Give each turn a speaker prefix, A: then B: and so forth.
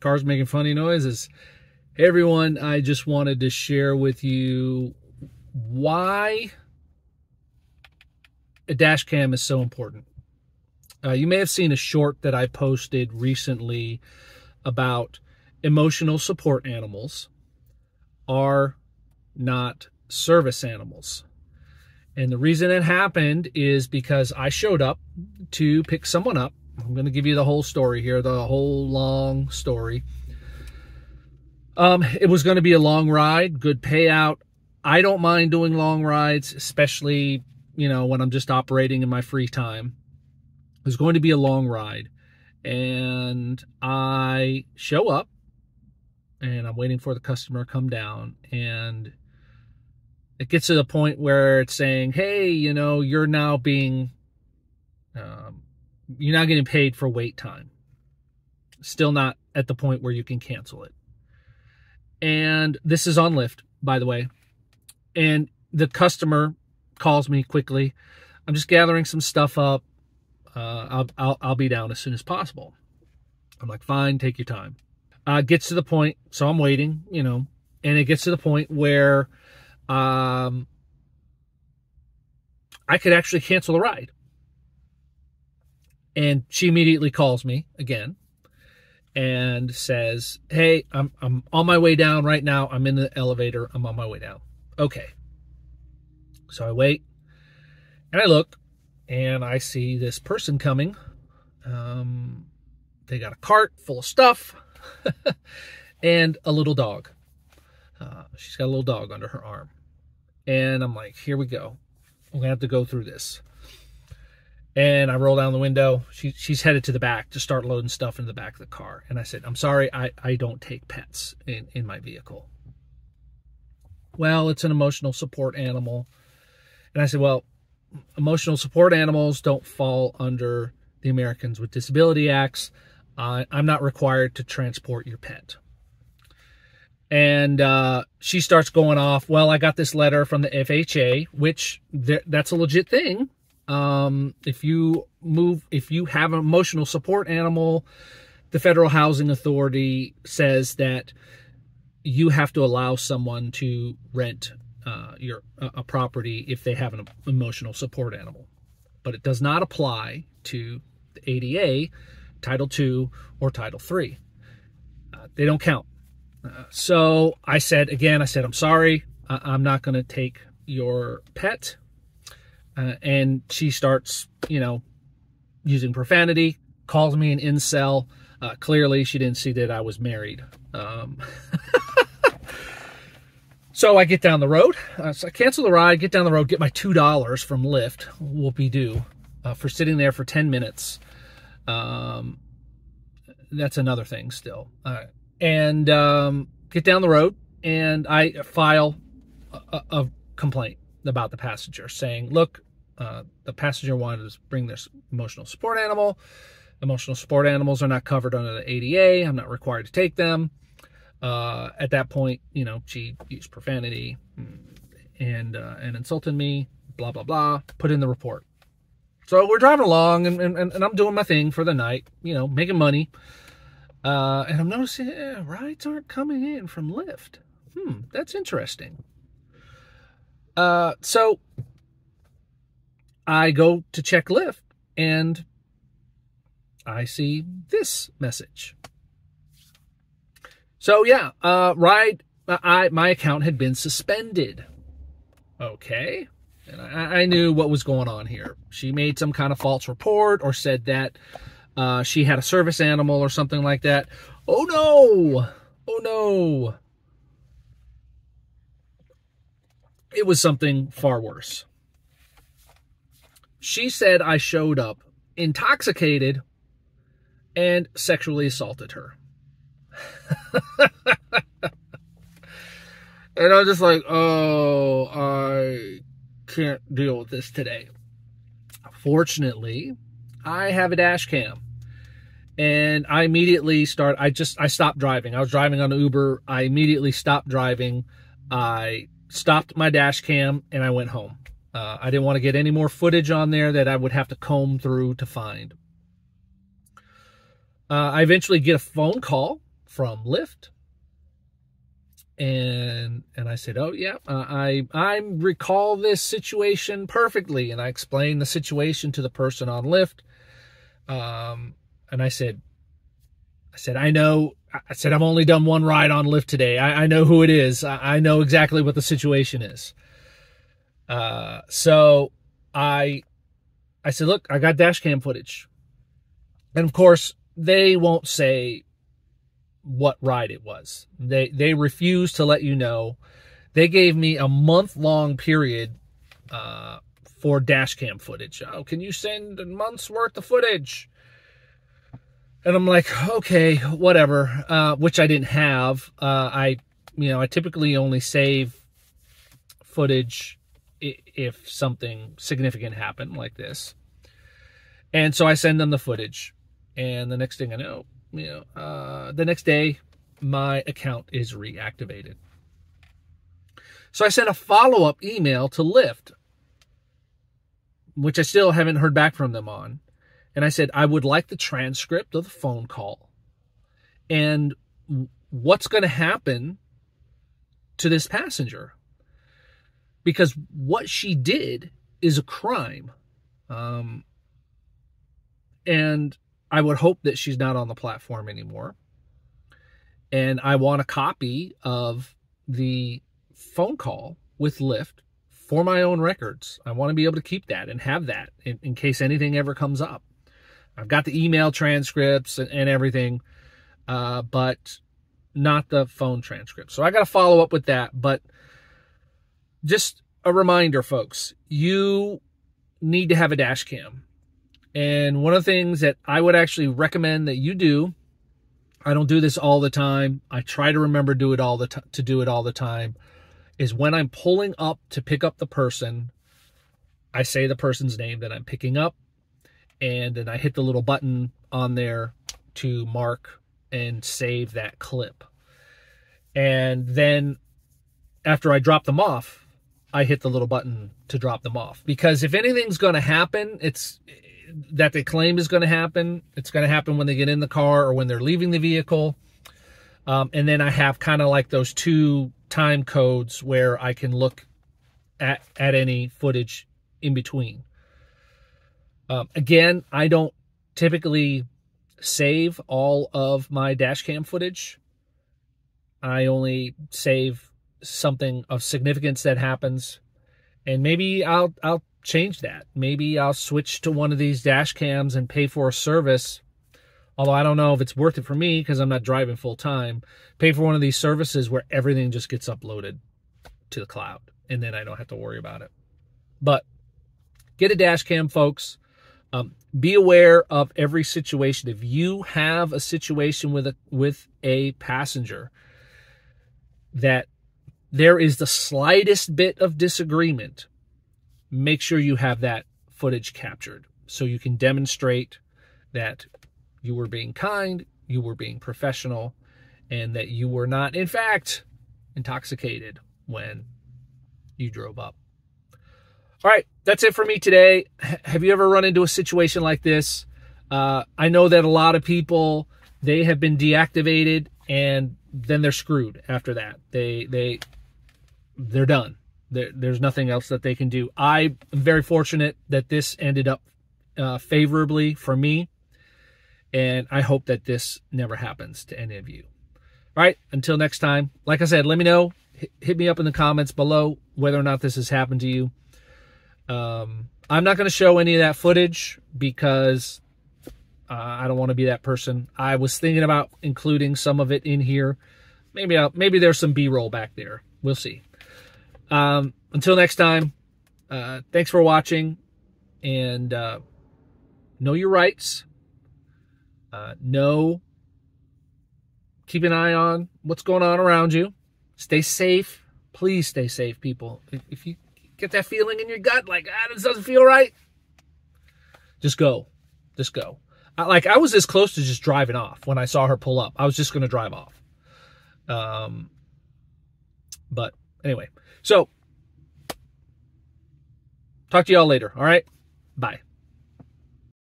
A: Cars making funny noises. Hey everyone, I just wanted to share with you why a dash cam is so important. Uh, you may have seen a short that I posted recently about emotional support animals are not service animals. And the reason it happened is because I showed up to pick someone up. I'm going to give you the whole story here, the whole long story. Um, it was going to be a long ride, good payout. I don't mind doing long rides, especially, you know, when I'm just operating in my free time. It was going to be a long ride. And I show up and I'm waiting for the customer to come down and it gets to the point where it's saying, hey, you know, you're now being, um, you're not getting paid for wait time. Still not at the point where you can cancel it. And this is on Lyft, by the way. And the customer calls me quickly. I'm just gathering some stuff up. Uh, I'll, I'll, I'll be down as soon as possible. I'm like, fine, take your time. Uh, gets to the point, so I'm waiting, you know, and it gets to the point where um, I could actually cancel the ride. And she immediately calls me again and says, Hey, I'm, I'm on my way down right now. I'm in the elevator. I'm on my way down. Okay. So I wait and I look and I see this person coming. Um, they got a cart full of stuff and a little dog. Uh, she's got a little dog under her arm. And I'm like, here we go. We're going to have to go through this. And I roll down the window. She, she's headed to the back to start loading stuff in the back of the car. And I said, I'm sorry, I, I don't take pets in, in my vehicle. Well, it's an emotional support animal. And I said, well, emotional support animals don't fall under the Americans with Disability Acts. Uh, I'm not required to transport your pet and uh, she starts going off. Well, I got this letter from the FHA, which th- that's a legit thing. Um, if you move, if you have an emotional support animal, the Federal Housing Authority says that you have to allow someone to rent uh, your a property if they have an emotional support animal, but it does not apply to the ADA, Title II, or Title III. Uh, they don't count so I said, again, I said, I'm sorry. I- am not going to take your pet. Uh, and she starts, you know, using profanity, calls me an incel. Uh, clearly, she didn't see that I was married. Um, so I get down the road. Uh, so I cancel the ride, get down the road, get my $2 from Lyft, whoopie doo, uh, for sitting there for 10 minutes. Um, that's another thing still. And um, get down the road and I file a, a complaint about the passenger saying, look, uh, the passenger wanted to bring this emotional support animal. Emotional support animals are not covered under the ADA. I'm not required to take them. Uh, at that point, you know, she used profanity and uh, and insulted me, blah, blah, blah, put in the report. So we're driving along and, and, and I'm doing my thing for the night, you know, making money. Uh, and I'm noticing eh, rides aren't coming in from Lyft. Hmm, that's interesting. Uh, so I go to check Lyft and I see this message. So yeah, uh, ride, I, my account had been suspended. Okay. And I, I knew what was going on here. She made some kind of false report or said that uh, she had a service animal or something like that. Oh no! Oh no! It was something far worse. She said I showed up intoxicated and sexually assaulted her. and I'm just like, oh, I can't deal with this today. Fortunately, I have a dash cam. And I immediately start, I just, I stopped driving. I was driving on Uber. I immediately stopped driving. I stopped my dash cam and I went home. Uh, I didn't want to get any more footage on there that I would have to comb through to find. Uh, I eventually get a phone call from Lyft, and and I said, "Oh yeah, uh, I I recall this situation perfectly," and I explained the situation to the person on Lyft. Um, and I said, I said, I know. I said, I've only done one ride on Lyft today. I, I know who it is. I, I, know exactly what the situation is. Uh, so I, I said, look, I got dash cam footage. And of course, they won't say what ride it was. They they refuse to let you know. They gave me a month long period uh, for dash cam footage. Oh, can you send a month's worth of footage? And I'm like, okay, whatever. Uh, which I didn't have. Uh, I, you know, I typically only save footage if something significant happened like this. And so I send them the footage. And the next thing I know, you know, uh, the next day, my account is reactivated. So I sent a follow up email to Lyft, which I still haven't heard back from them on. And I said, I would like the transcript of the phone call and what's going to happen to this passenger. Because what she did is a crime. Um, and I would hope that she's not on the platform anymore. And I want a copy of the phone call with Lyft for my own records. I want to be able to keep that and have that in, in case anything ever comes up. I've got the email transcripts and, and everything, uh, but not the phone transcripts. So I got to follow up with that. But just a reminder, folks, you need to have a dash cam. And one of the things that I would actually recommend that you do, I don't do this all the time. I try to remember do it all the to do it all the time is when I'm pulling up to pick up the person, I say the person's name that I'm picking up and then I hit the little button on there to mark and save that clip. And then after I drop them off, I hit the little button to drop them off because if anything's going to happen, it's that they claim is going to happen. It's going to happen when they get in the car or when they're leaving the vehicle. Um, and then I have kind of like those two time codes where I can look at, at any footage in between. Um, again, I don't typically save all of my dash cam footage. I only save something of significance that happens and maybe I'll I'll change that. Maybe I'll switch to one of these dash cams and pay for a service. Although I don't know if it's worth it for me because I'm not driving full time. Pay for one of these services where everything just gets uploaded to the cloud and then I don't have to worry about it. But get a dash cam, folks. Um, be aware of every situation. If you have a situation with a with a passenger that there is the slightest bit of disagreement, make sure you have that footage captured so you can demonstrate that you were being kind, you were being professional, and that you were not, in fact, intoxicated when you drove up. All right, that's it for me today. Have you ever run into a situation like this? Uh, I know that a lot of people they have been deactivated and then they're screwed after that. They they they're done. There, there's nothing else that they can do. I'm very fortunate that this ended up uh, favorably for me, and I hope that this never happens to any of you. All right, until next time, like I said, let me know. Hit me up in the comments below whether or not this has happened to you. Um, I'm not going to show any of that footage because uh, I don't want to be that person. I was thinking about including some of it in here. Maybe I'll, maybe there's some B-roll back there. We'll see. Um, until next time, uh, thanks for watching and uh, know your rights. Uh, know, keep an eye on what's going on around you. Stay safe. Please stay safe, people. If, if you get that feeling in your gut, like, ah, this doesn't feel right, just go. Just go. I, like, I was this close to just driving off when I saw her pull up. I was just going to drive off. Um, but anyway. So, talk to y'all later. All right. Bye.